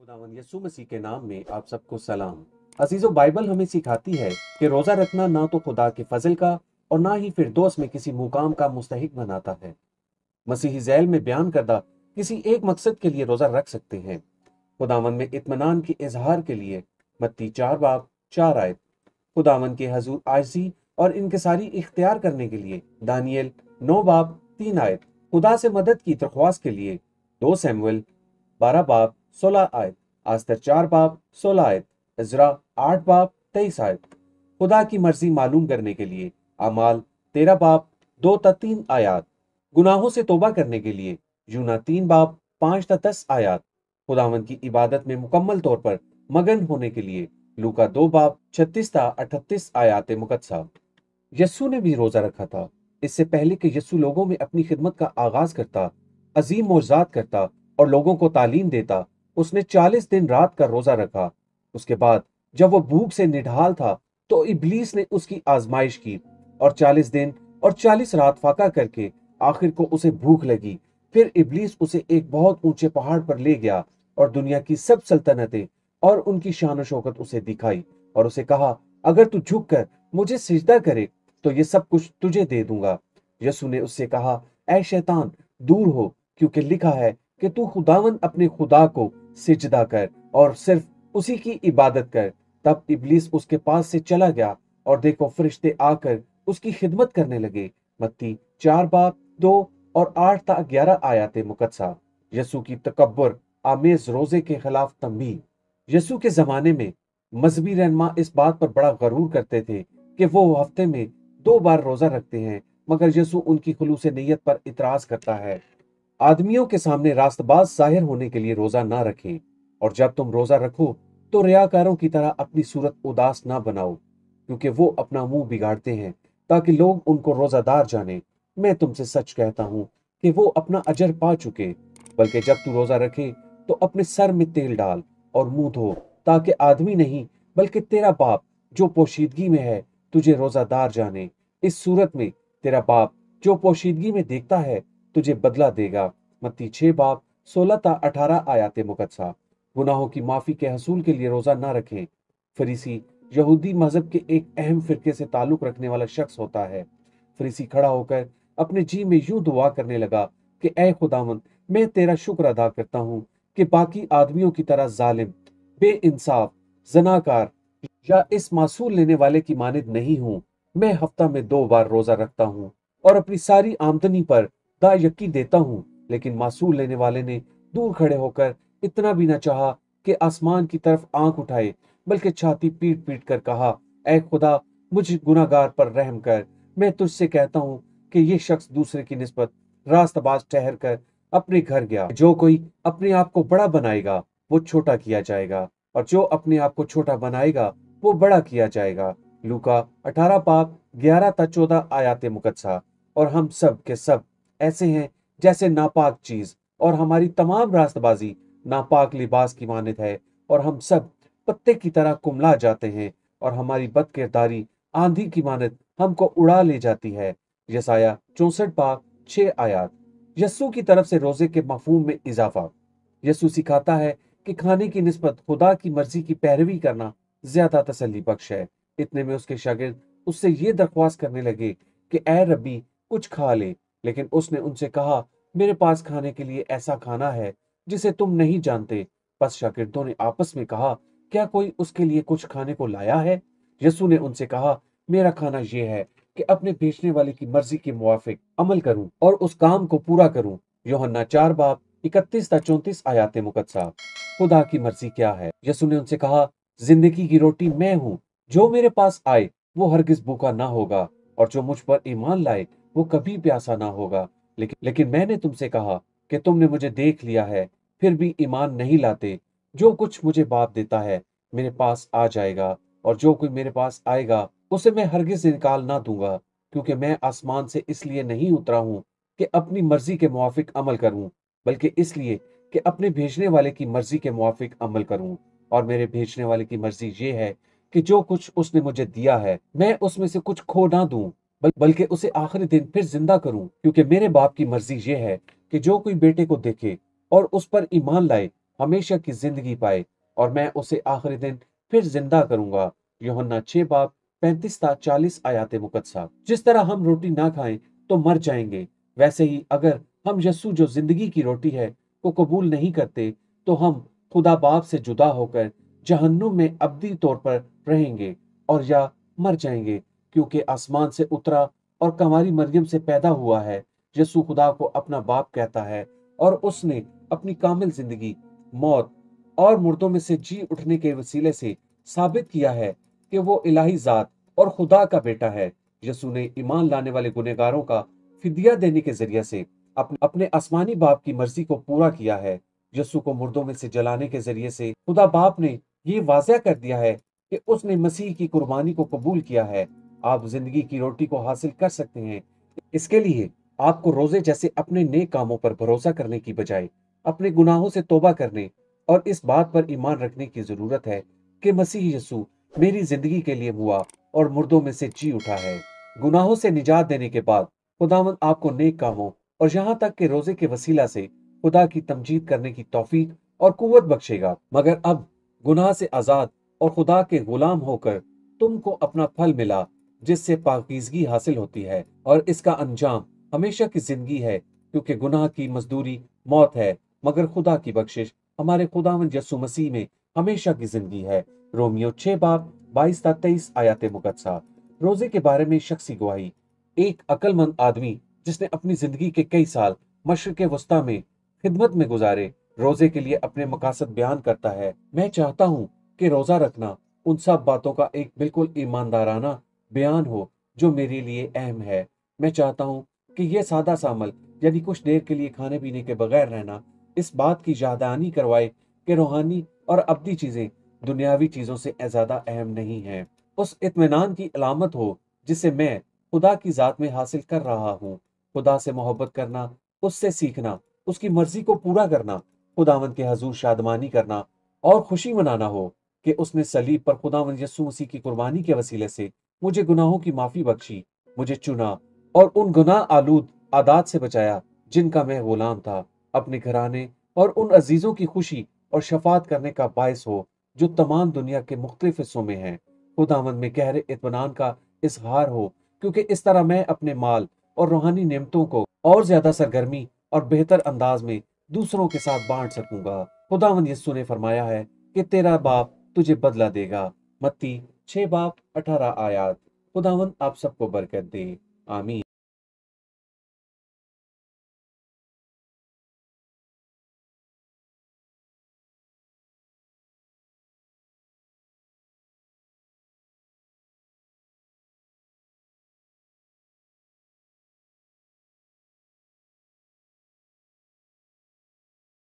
खुदावन यसु मसीह के नाम में आप सबको सलाम। अजीजो, बाइबल हमें सिखाती है कि रोजा रखना ना तो खुदा के फजल का और ना ही फिर दोस्त में किसी मुकाम का मुस्तहिक बनाता है। मसीही जैल में बयान करदा, किसी एक मकसद के लिए रोजा रख सकते हैं। खुदावन में इतमान के इजहार के लिए मत्ती चार बाब चार आयत। खुदावन के हजूर आजी और इनकसारी इख्तियार करने के लिए दानियल नौ बाब तीन आयत। खुदा से मदद की दरख्वास्त के लिए दो सैमुअल बारह बाब सोलह आयत। आस्तर चार बाब सोलह आयत। इजरा आठ बाब तेईस आयत। खुदा की मर्ज़ी मालूम करने के लिए अमाल तेरह बाब दो तीन आयात। गुनाहों से तोबा करने के लिए यूना तीन बाब पाँच ता दस आयात। खुदावन की इबादत में मुकम्मल तौर पर मगन होने के लिए लूका दो बाब छत्तीस ता अठतीस आयात मुकदसा यस्सु ने भी रोजा रखा था। इससे पहले कि यस्सु लोगों में अपनी खिदमत का आगाज़ करता, अजीम मोजात करता और लोगों को तालीम देता उसने चालीस दिन रात का रोजा रखा। उसके बाद जब वो भूख से निढाल था तो इबलीस ने उसकी आजमाइश की और चालीस दिन और चालीस रात फाका करके आखिर को उसे भूख लगी। फिर इबलीस उसे एक बहुत ऊँचे पहाड़ पर ले गया और दुनिया की सब सल्तनतें और उनकी शान शौकत उसे दिखाई और उसे कहा, अगर तू झुक कर मुझे सिजदा करे तो ये सब कुछ तुझे दे दूँगा। यसु ने उससे कहा, ऐ शैतान, दूर हो, क्योंकि लिखा है कि तू खुदावन अपने खुदा को सिजदा कर और सिर्फ़ उसी की इबादत कर। तब इबलीस उसके पास से चला गया और देखो फरिश्ते आकर उसकी खिदमत करने लगे। मत्ती चार बाप, दो और आठ ता ग्यारह आयात मुकदसा यसु की तकबर आमेज रोज़े के खिलाफ तंबी यसु के जमाने में मजहबी रहनमा इस बात पर बड़ा गरूर करते थे कि वो हफ़्ते में दो बार रोजा रखते हैं, मगर यसु उनकी खलूस नीयत पर इतराज करता है। आदमियों के सामने रास्तबाज ज़ाहिर होने के लिए रोजा ना रखें और जब तुम रोजा रखो तो रियाकारों की तरह अपनी सूरत उदास ना बनाओ, क्योंकि वो अपना मुँह बिगाड़ते हैं, ताकि लोग उनको रोजादार जाने। मैं तुमसे सच कहता हूँ कि वो अपना अजर पा चुके, बल्कि जब तू रोजा रखे तो अपने सर में तेल डाल और मुँह धो, ताकि आदमी नहीं, बल्कि तेरा बाप, जो पोशीदगी में है, तुझे रोजादार जाने। इस सूरत में तेरा बाप, जो पोशीदगी में देखता है तुझे बदला देगा। मत्ती छह बाप, सोलह ता अठारह आयात मुकदसा गुनाहों की माफ़ी के हसूल के लिए रोजा ना रखें। फरीसी, यहूदी मज़हब के एक अहम फिरके से ताल्लुक रखने वाला शख्स होता है। फरीसी खड़ा होकर अपने जी में यूँ दुआ करने लगा कि, ए खुदावन मैं तेरा शुक्र अदा करता हूँ कि बाकी आदमियों की तरह जालिम बे इंसाफ जनाकार या इस मासूल लेने वाले की मानद नहीं हूँ। मैं हफ़्ता में दो बार रोजा रखता हूँ और अपनी सारी आमदनी पर दा यकी देता हूँ, लेकिन मासूल लेने वाले ने दूर खड़े होकर इतना भी न चाहा कि आसमान की तरफ़ आँख उठाए, बल्कि छाती पीट पीट कर कहा, ऐ खुदा, मुझ गुनागार पर रहम कर। मैं तुझसे कहता हूँ कि ये शख्स दूसरे की निस्बत रास्तबाज ठहर कर अपने घर गया। जो कोई अपने आप को बड़ा बनाएगा, वो छोटा किया जाएगा, और जो अपने आप को छोटा बनाएगा, वो बड़ा किया जाएगा। लूका अठारह पाप ग्यारह ता चौदह आयात मुकदसा और हम सब के सब ऐसे हैं जैसे नापाक चीज़। और हमारी तमाम रास्तबाजी नापाक लिबास की मानद है और हम सब पत्ते की तरह कुमला जाते हैं और हमारी बदकिरदारी आंधी की मानद हमको उड़ा ले जाती है। यसाया चौसठ पाक छह आयात। यस्सु की तरफ़ से रोज़े के मफहूम में इजाफा। यस्सु सिखाता है कि खाने की नस्बत खुदा की मर्ज़ी की पैरवी करना ज़्यादा तसली बख्श है। इतने में उसके शागिर्द उससे ये दरख्वास्त करने लगे कि ए रबी कुछ खा ले। लेकिन उसने उनसे कहा, मेरे पास खाने के लिए ऐसा खाना है जिसे तुम नहीं जानते। बस शागिर्दों ने आपस में कहा, क्या कोई उसके लिए कुछ खाने को लाया है? यसु ने उनसे कहा, मेरा खाना यह है कि अपने बेचने वाले की मर्ज़ी के मुआफिक अमल करूँ और उस काम को पूरा करूँ। योहन्ना चार बाप, इकतीस ता चौंतीस आयात मुकदसा खुदा की मर्ज़ी क्या है? यसु ने उनसे कहा, ज़िंदगी की रोटी मैं हूँ। जो मेरे पास आए, वो हरगिज भूखा ना होगा और जो मुझ पर ईमान लाए वो कभी प्यासा ना होगा। लेकिन लेकिन मैंने तुमसे कहा कि तुमने मुझे देख लिया है, फिर भी ईमान नहीं लाते। जो कुछ मुझे बाप देता है, मेरे पास आ जाएगा, और जो कोई मेरे पास आएगा, उसे मैं हरगिज निकाल ना दूँगा, क्योंकि मैं आसमान से इसलिए नहीं उतरा हूँ कि अपनी मर्ज़ी के मुआफिक अमल करूँ, बल्कि इसलिए कि अपने भेजने वाले की मर्ज़ी के मुआफिक अमल करूँ। और मेरे भेजने वाले की मर्ज़ी ये है कि जो कुछ उसने मुझे दिया है, मैं उसमें से कुछ खो ना दूँ। बल, बल्कि उसे आखिरी दिन फिर ज़िंदा करूँ क्योंकि मेरे बाप की मर्ज़ी ये है कि जो कोई बेटे को देखे और उस पर ईमान लाए हमेशा की ज़िंदगी पाए और मैं उसे आखिरी दिन फिर ज़िंदा करूँगा। योहन्ना छह बाप पैंतीस ता चालीस आयात मुकदसा जिस तरह हम रोटी ना खाएँ तो मर जाएँगे। वैसे ही अगर हम यस्सु जो ज़िंदगी की रोटी है को कबूल नहीं करते तो हम खुदा बाप से जुदा होकर जहन्नुम में अब्दी तौर पर रहेंगे और या मर जाएँगे। क्योंकि आसमान से उतरा और कमारी मरियम से पैदा हुआ है। यसु खुदा को अपना बाप कहता है और उसने अपनी कामिल ज़िंदगी, मौत और मुर्दों में से जी उठने के वसीले से साबित किया है कि वो इलाही जात और खुदा का बेटा है। यसु ने ईमान लाने वाले गुनेगारों का फिदिया देने के ज़रिए से अपने अपने आसमानी बाप की मर्ज़ी को पूरा किया है। यसु को मुर्दों में से जलाने के ज़रिए से खुदा बाप ने ये वाजह कर दिया है कि उसने मसीह की कुर्बानी को कबूल किया है। आप ज़िंदगी की रोटी को हासिल कर सकते हैं। इसके लिए आपको रोज़े जैसे अपने नए कामों पर भरोसा करने की बजाय अपने गुनाहों से तोबा करने और इस बात पर ईमान रखने की ज़रूरत है कि मसीह यसु मेरी ज़िंदगी के लिए हुआ और मुर्दों में से जी उठा है। गुनाहों से निजात देने के बाद खुदावन आपको नेक कामों और यहाँ तक के रोज़े के वसीला से खुदा की तमजीद करने की तौफीक और कुवत बख्शेगा। मगर अब गुनाह से आज़ाद और खुदा के गुलाम होकर तुमको अपना फल मिला जिससे पाकिजगी हासिल होती है और इसका अंजाम हमेशा की ज़िंदगी है, क्योंकि गुनाह की मजदूरी मौत है, मगर खुदा की बख्शिश हमारे खुदावन यसु मसीह में हमेशा की ज़िंदगी है। रोमियो छह बाप बाईस तेईस आयात मुकदसा रोज़े के बारे में शख्सी गवाही एक अकलमंद आदमी जिसने अपनी ज़िंदगी के कई साल मशरक वस्ता में खिदमत में गुजारे, रोज़े के लिए अपने मकासद बयान करता है। मैं चाहता हूँ कि रोजा रखना उन सब बातों का एक बिल्कुल ईमानदाराना बयान हो, जो मेरे लिए अहम है। मैं चाहता हूँ कि यह सादा सा अमल यानी कुछ देर के लिए खाने पीने के बगैर रहना, इस बात की यादानी करवाए कि रूहानी और अब्दी चीज़ें दुनियावी चीज़ों से ज़्यादा अहम नहीं है। उस इतमान की अलामत हो, जिसे मैं खुदा की जात में हासिल कर रहा हूँ। खुदा से मोहब्बत करना, उससे सीखना, उसकी मर्ज़ी को पूरा करना, खुदावंत के हजूर शादमानी करना, और खुशी मनाना हो कि उसने सलीब पर खुदावंत यसु मसीह की कुर्बानी के वसीले से मुझे गुनाहों की माफ़ी बख्शी, मुझे चुना और उन गुनाह आलूद आदात से बचाया, जिनका मैं गुलाम था। अपने घराने और उन अजीजों की खुशी और शफात करने का बायस हो, जो तमाम दुनिया के मुख्तलिफ़ हिस्सों में हैं। खुदावंद में गहरे इतमान का इजहार हो, क्योंकि इस तरह मैं अपने माल और रूहानी नियमतों को और ज़्यादा सरगर्मी और बेहतर अंदाज में दूसरों के साथ बांट सकूँगा। खुदावंद यस्सु ने फरमाया है कि तेरा बाप तुझे बदला देगा। मत्ती छह बाप अठारह आयात। खुदावन आप सबको बरकत दे। आमीन।